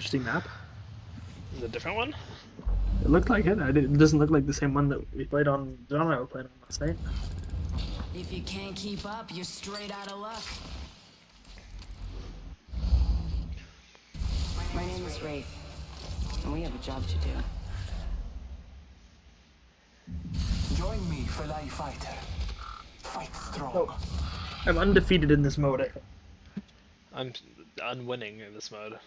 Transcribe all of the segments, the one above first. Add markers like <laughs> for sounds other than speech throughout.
Interesting map. Is it a different one? It looked like it. It doesn't look like the same one that we played on. John and I were playing on last night. If you can't keep up, you're straight out of luck. My name is Wraith, and we have a job to do. Join me, fellow fighter. Fight strong. Oh. I'm undefeated in this mode. I'm unwinning in this mode.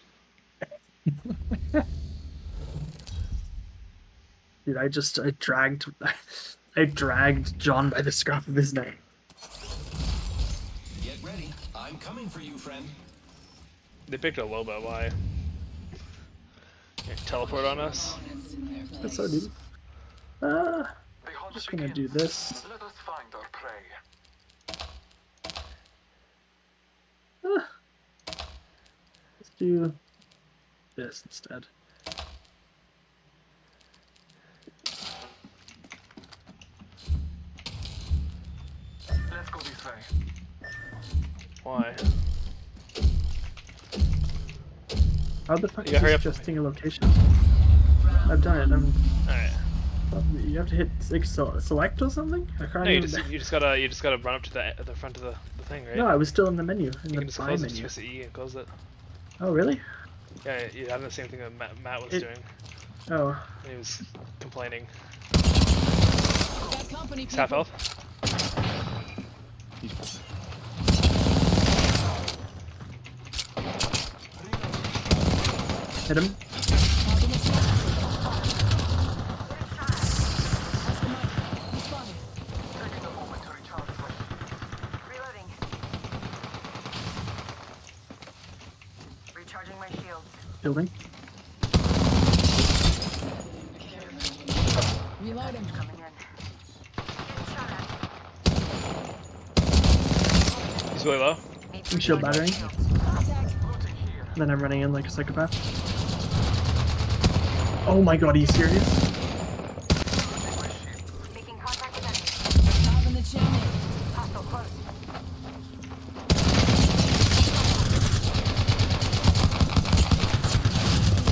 Dude, I just I dragged <laughs> I dragged John by the scruff of his neck. Get ready. I'm coming for you, friend. They picked a Loba, why? Yeah, teleport on us? That's so dude. Uh, just gonna do this. Let us find our prey. Uh, let's do this instead. Let's go this way. Why? How the fuck You is hurry this adjusting a location? I've done it. I'm. Alright. You have to hit like select or something. I can't No, you just <laughs> you just gotta you just gotta run up to the the front of the, the thing, right? No, I was still in the menu in you the can just buy close it, menu. just press E and close it. Oh really? Yeah, you have the same thing that Matt, Matt was It- doing. Oh, He was complaining. Company, He's half health. hit him. Taking a moment to recharge my Reloading. Recharging my shields. Building. Reloading. Coming in. Getting. He's really low. Need I'm shield battering. shields. looting here. Then I'm running in like a psychopath. Oh my god, are you serious? Making contact with enemy. Top in the chimney. Hostile close.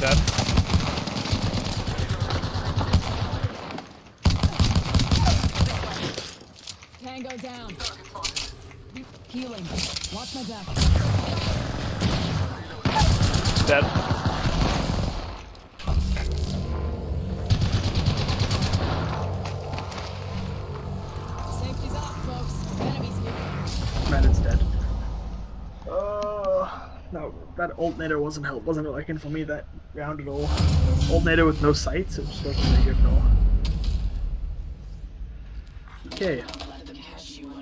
Dead. Tango down. Healing. Watch my back. Dead. Safety's up, folks. Enemies here. Madden's dead. Oh no, that alternator wasn't help wasn't working for me that round at all. Alternator with no sights, it just wasn't very good at all. Okay.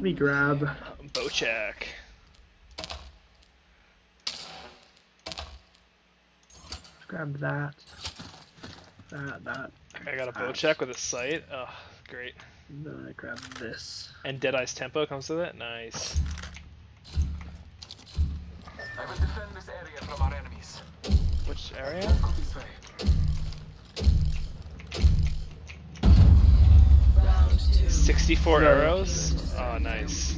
Let me grab Bocek. grab that. That, that. I got a. Bocek with a sight. Oh, great. And then I grab this. And Deadeye's tempo comes with it. Nice. I will defend this area from our enemies. Which area? Go this way. Sixty-four arrows. Oh, nice.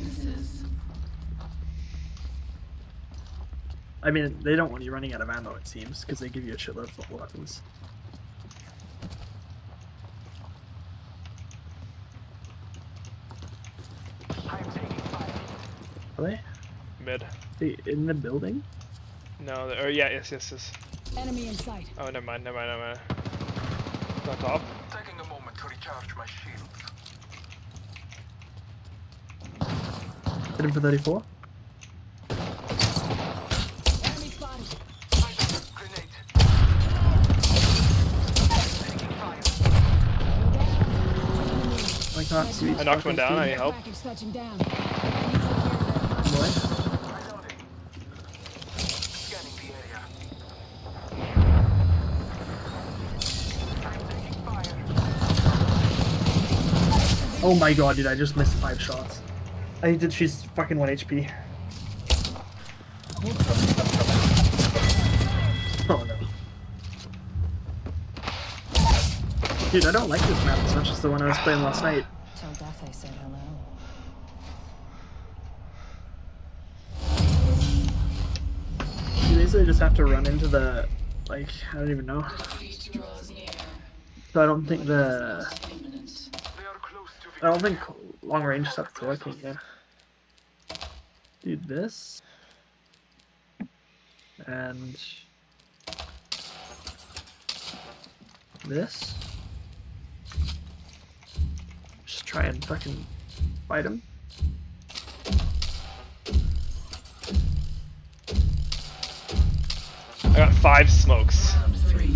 I mean, they don't want you running out of ammo, it seems, because they give you a shitload of weapons. I'm. Are they? Mid. They in the building? No, the- or yeah, yes, yes, yes. Enemy in sight. Oh, never mind, never mind, never mind. It's on top. Taking a moment to recharge my shield. Hit him for 34? Enemy spotted. Grenade. I can't see. I knocked one down. I need help. Package touching down. Boy. Reloading. Scanning the area. I'm taking fire. Oh my god, dude, I just missed five shots. I did, she's fucking 1 HP. Oh no. Dude, I don't like this map as much as the one I was playing last night. Tell Death I said hello. You basically just have to run into the Like, I don't even know. So I don't think the They are close to I don't think long range stuff's working yet. Do this. And this. Just try and fucking fight him. I got five smokes. Round three.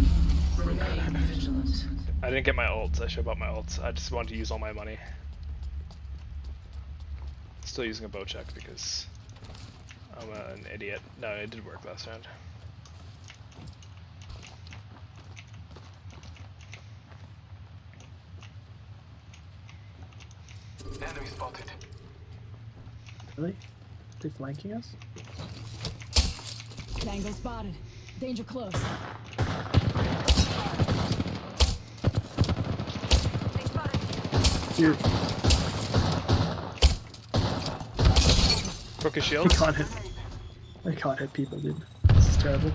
Remain <laughs> vigilant. I didn't get my ults. I should have bought my ults. I just wanted to use all my money. Still using a Bocek because I'm an idiot. No, it did work last round. Enemy spotted. Really? They flanking us? Tango spotted. Danger close. They spotted. Dude, Broke his I shield. <laughs> can't hit. I can't hit people, dude. This is terrible.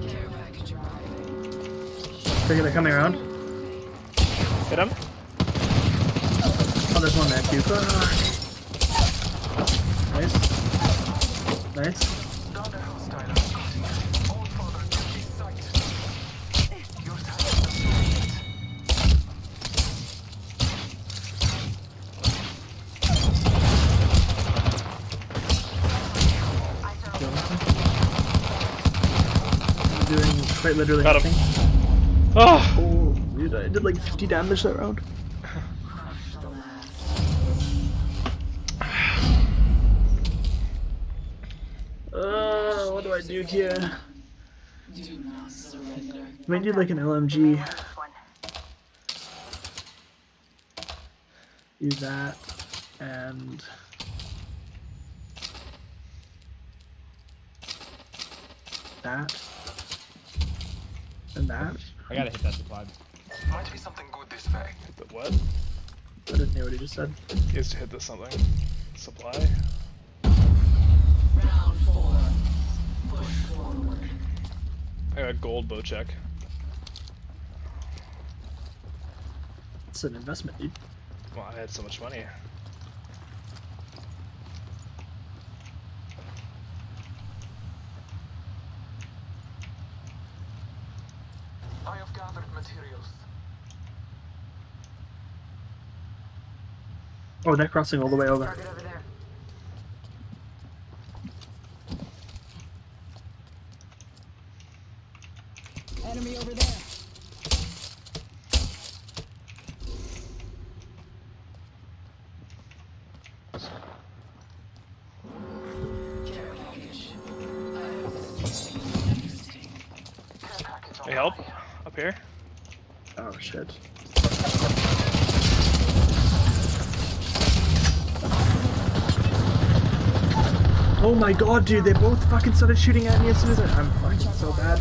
Care package arriving. They're they're coming around. Hit him. Oh, there's one there too. Ah. Nice. Nice. Down a hostile. All father to his sight. Your time is limited. I'm doing quite literally Got him. nothing. Oh! Oh, dude, I did like 50 damage that round. Crush. Uh, what do I do here? Do not surrender. I might do like an LMG. This one. Do that. And. That. And that. I gotta hit that supply. Might be something good this way. Hit the what? I didn't hear what he just said. He has to hit this something. Supply. Round four. Push forward. I got gold Bocek. It's an investment, dude. Well, I had so much money. I have gathered materials. Oh, they're crossing all the way over. Target over there. Enemy over there. Care package. I have something interesting. Care package Hey, help? Up here? Oh, shit. Oh my god, dude, they both fucking started shooting at me as soon as I. I'm fucking so bad.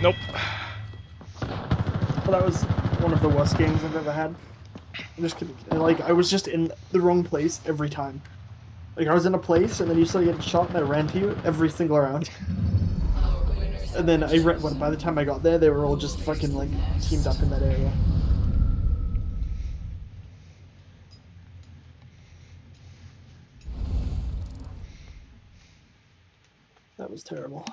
Nope. Well, that was one of the worst games I've ever had. I just couldn't, like, I was just in the wrong place every time. Like, I was in a place, and then you started getting shot, and I ran to you every single round. And then I ran, by the time I got there, they were all just fucking, like, teamed up in that area. That was terrible.